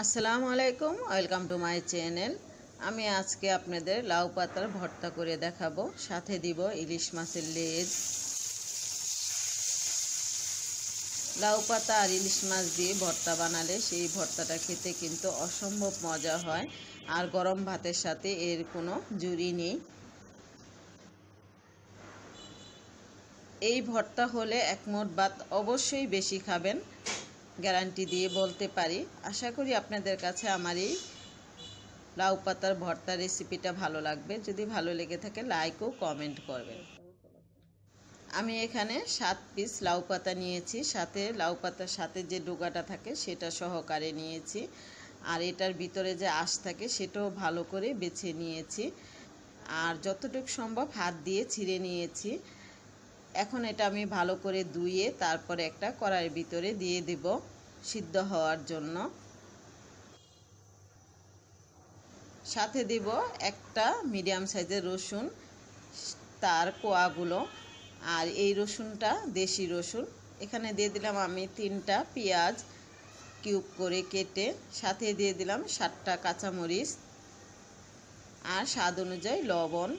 আসসালামু আলাইকুম, welcome to my channel. আমি আজকে আপনাদের লাউ পাতার ভর্তা করে দেখাবো, সাথে দিব ইলিশ মাছের লেজ। লাউ পাতা আর ইলিশ মাছ দিয়ে ভর্তা বানালে সেই ভর্তাটা খেতে কিন্তু অসম্ভব মজা হয়, আর গরম ভাতের সাথে এর কোনো জুড়ি নেই। এই ভর্তা হলে একমোট ভাত অবশ্যই বেশি খাবেন। গ্যারান্টি দিয়ে বলতে পারি। আশা করি আপনাদের কাছে আমার এই লাউ পাতার ভর্তা রেসিপিটা ভালো লাগবে। যদি ভালো লেগে থাকে লাইক ও কমেন্ট করবেন। আমি এখানে সাত পিস লাউ পাতা নিয়েছি। সাথে লাউ পাতার সাথে যে ডোগাটা থাকে, সেটা সহকারে নিয়েছি। আর এটার ভিতরে যে আঁশ থাকে, সেটাও ভালো করে বেছে নিয়েছি। আর যতটুকু সম্ভব হাত দিয়ে ছিঁড়ে নিয়েছি। এখন এটা আমি ভালো করে ধুয়ে তারপরে একটা কড়াইয়ের ভিতরে দিয়ে দেব সিদ্ধ হওয়ার জন্য। সাথে দিব একটা মিডিয়াম সাইজের রসুন, তার কোয়াগুলো, আর এই রসুনটা দেশি রসুন। এখানে দিয়ে দিলাম আমি তিনটা পেঁয়াজ কিউব করে কেটে, সাথে দিয়ে দিলাম সাতটা কাঁচামরিচ, আর স্বাদ অনুযায়ী লবণ।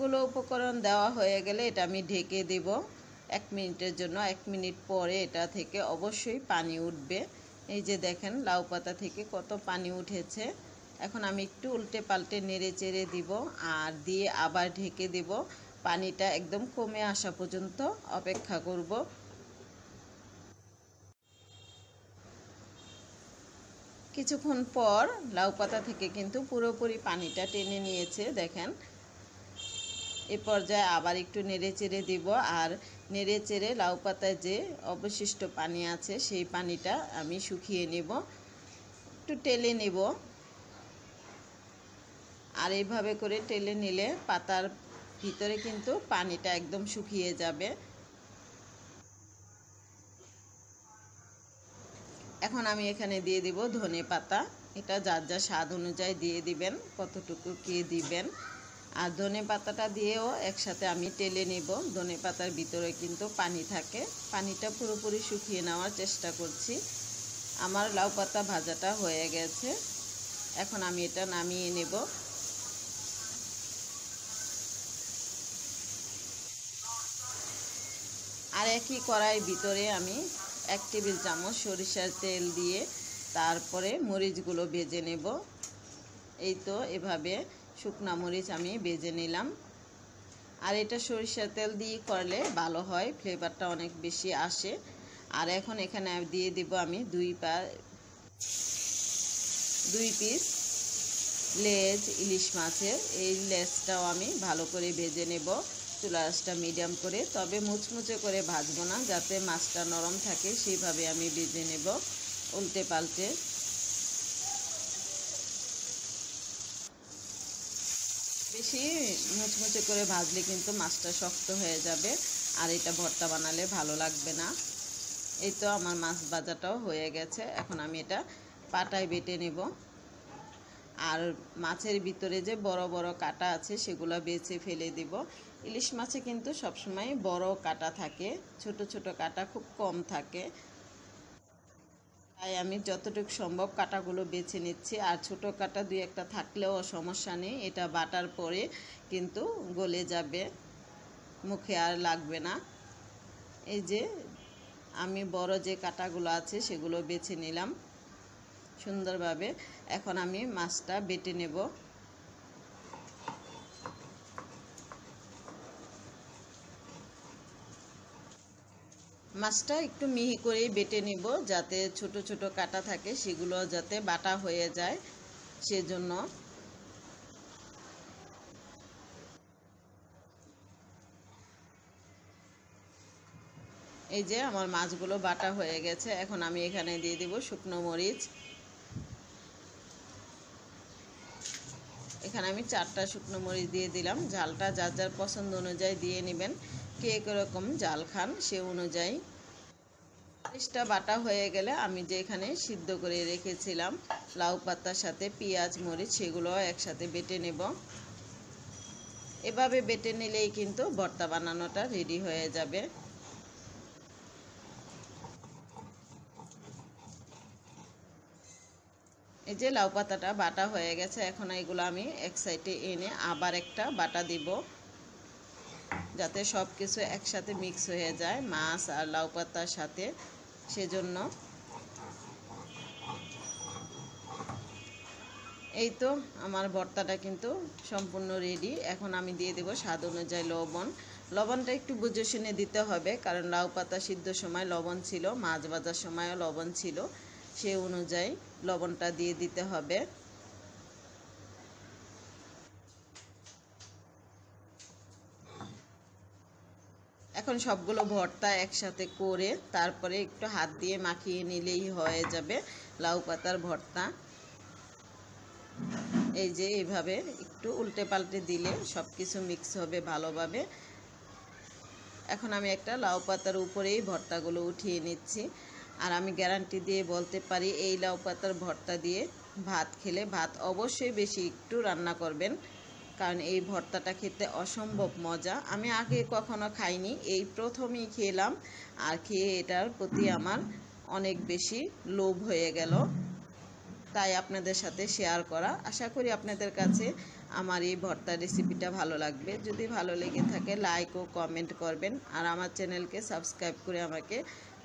সবগুলো উপকরণ দেওয়া হয়ে গেলে এটা আমি ঢেকে দেব। এক মিনিটের জন্য, এক মিনিট পরে এটা থেকে অবশ্যই পানি উঠবে। এই যে দেখেন, লাউ পাতা থেকে কত পানি উঠেছে। এখন আমি একটু উল্টে পাল্টে নেড়ে চেড়ে দিব আর দিয়ে আবার ঢেকে দেব। পানিটা একদম কমে আসা পর্যন্ত অপেক্ষা করব। কিছুক্ষণ পর লাউ পাতা থেকে কিন্তু পুরোপুরি পানিটা টেনে নিয়েছে, দেখেন। এ পর্যায়ে আবার একটু নেড়ে চেড়ে দিব। আর নেড়ে চেড়ে লাউ পাতায় যে অবশিষ্ট পানি আছে, সেই পানিটা আমি শুকিয়ে নেব। একটু টেলে নেব। আর এইভাবে করে টেলে নিলে পাতার ভিতরে কিন্তু পানিটা একদম শুকিয়ে যাবে। এখন আমি এখানে দিয়ে দিব ধনে পাতা। এটা যার যা স্বাদ অনুযায়ী দিয়ে দিবেন, কতটুকু কে দিবেন। আর ধনে পাতাটা দিয়েও একসাথে আমি টেলে নেব। ধনে পাতার ভিতরে কিন্তু পানি থাকে। পানিটা পুরোপুরি শুকিয়ে নেওয়ার চেষ্টা করছি। আমার লাউ পাতা ভাজাটা হয়ে গেছে। এখন আমি এটা নামিয়ে নেব। আর একই কড়াইয়ের ভিতরে আমি এক টেবিল চামচ সরিষার তেল দিয়ে তারপরে মরিচগুলো ভেজে নেব। এই তো এভাবে শুকনা মরিচ আমি বেজে নিলাম। আর এটা সরিষার তেল দিয়ে করলে ভালো হয় ফ্লেভারটা অনেক বেশি আসে। আর এখন এখানে দিয়ে দিব আমি দুই পা, দুই পিস লেজ ইলিশ মাছের। এই লেজটাও আমি ভালো করে ভেজে নেব। চুলাশটা মিডিয়াম করে। তবে মুচমুচে করে ভাজবো না, যাতে মাছটা নরম থাকে সেইভাবে আমি ভেজে নেব। উল্টে পাল্টে। বেশি মুচমুচে করে ভাজলে কিন্তু মাছটা শক্ত হয়ে যাবে। আর এটা ভর্তা বানালে ভালো লাগবে না। এই তো আমার মাছ ভাজাটাও হয়ে গেছে। এখন আমি এটা পাটায় বেটে নেব। আর মাছের ভিতরে যে বড় বড় কাটা আছে সেগুলো বেছে ফেলে দিব। ইলিশ মাছে কিন্তু সবসময় বড় কাটা থাকে, ছোট ছোট কাটা খুব কম থাকে। তাই আমি যতটুকু সম্ভব কাটাগুলো বেছে নিচ্ছি। আর ছোট কাটা দুই একটা থাকলেও সমস্যা নেই, এটা বাটার পরে কিন্তু গলে যাবে, মুখে আর লাগবে না। এই যে আমি বড় যে কাটাগুলো আছে সেগুলো বেছে নিলাম সুন্দরভাবে। এখন আমি মাছটা বেটে নেব। মাছটা একটু মিহি করেই বেটে নিব যাতে ছোট ছোট কাটা থাকে, সেগুলো যাতে বাটা হয়ে যায় সেজন্য। এই যে আমার মাছগুলো বাটা হয়ে গেছে, এখন আমি এখানে দিয়ে দিব শুকনো মরিচ। এখানে আমি চারটা শুকনো মরিচ দিয়ে দিলাম, ঝালটা যার যার পছন্দ অনুযায়ী দিয়ে নেবেন। কে কীরকম জাল খান, সে অনুযায়ী। মরিচটা বাটা হয়ে গেলে আমি যে এখানে সিদ্ধ করে রেখেছিলাম, লাউ পাতার সাথে পেঁয়াজ, মরিচ, সেগুলো একসাথে বেটে নেব। এভাবে বেটে নিলেই কিন্তু ভর্তা বানানোটা রেডি হয়ে যাবে। এই যে লাউ পাতাটা বাটা হয়ে গেছে, এখন এগুলো আমি এক সাইডে এনে আবার একটা বাটা দিব। যাতে সব কিছু একসাথে মিক্স হয়ে যায়, মাছ আর লাউ পাতার সাথে, সেজন্য। এই তো আমার ভর্তাটা কিন্তু সম্পূর্ণ রেডি এখন আমি দিয়ে দেব স্বাদ অনুযায়ী লবণ। লবণটা একটু বুঝে শুনে দিতে হবে, কারণ লাউ পাতা সিদ্ধ সময় লবণ ছিল, মাছ ভাজার সময়ও লবণ ছিল। সেই অনুযায়ী লবণটা দিয়ে দিতে হবে। এখন সবগুলো ভর্তা একসাথে করে তারপরে একটু হাত দিয়ে মাখিয়ে নিলেই হয়ে যাবে লাউ পাতার ভর্তা। এই যে এইভাবে একটু উল্টে পাল্টে দিলে সব কিছু মিক্স হবে ভালোভাবে। এখন আমি একটা লাউ পাতার উপরেই ভর্তাগুলো উঠিয়ে নিচ্ছি। আর আমি গ্যারান্টি দিয়ে বলতে পারি, এই লাউ পাতার ভর্তা দিয়ে ভাত খেলে ভাত অবশ্যই বেশি একটু রান্না করবেন। কারণ এই ভর্তাটা খেতে অসম্ভব মজা। আমি আগে কখনো খাইনি, এই প্রথমেই খেলাম আর খেয়ে এটার প্রতি আমার অনেক বেশি লোভ হয়ে গেল। তাই আপনাদের সাথে শেয়ার করা। আশা করি আপনাদের কাছে আমার এই ভর্তা রেসিপিটা ভালো লাগবে। যদি ভালো লেগে থাকে লাইক ও কমেন্ট করবেন আর আমার চ্যানেলকে সাবস্ক্রাইব করে আমাকে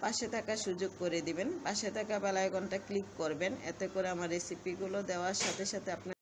পাশে থাকা সুযোগ করে দিবেন। পাশে থাকা বেলাইকনটা ক্লিক করবেন। এতে করে আমার রেসিপিগুলো দেওয়ার সাথে সাথে আপনার